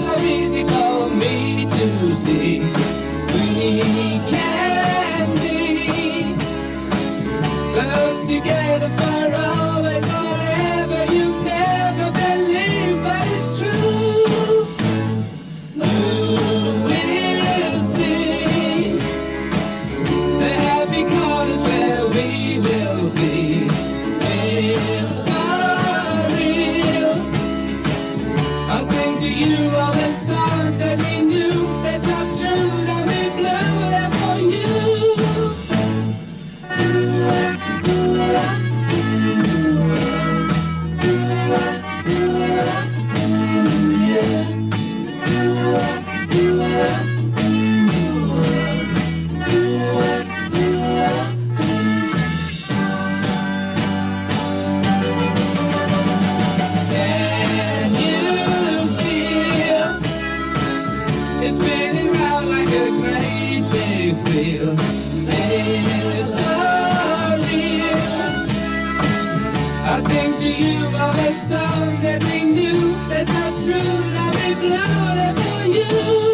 so easy for me to see. To you all the songs that we like a great big. I sing to you all the songs that we true. I'll be for you.